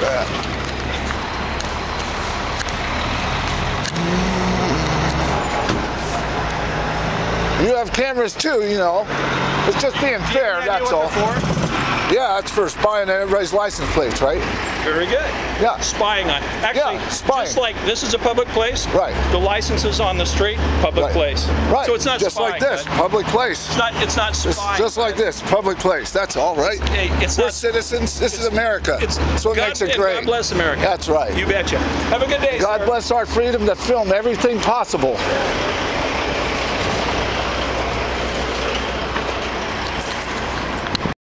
that. You have cameras too, you know. It's just being fair, that's all. Yeah, that's for spying on everybody's license plates, right? Very good. Yeah. Spying on. Actually, Yeah, spying. just like this is a public place. Right. The license is on the street, public Right. place. Right. So it's not just spying. like this, bud. public place. It's not. It's not It's spying. just like this, public place. That's all, right? Hey, it's We're not. citizens. This is America. It's That's what God, makes it great. God bless America. That's right. You betcha. Have a good day. God sir. bless our freedom to film everything possible.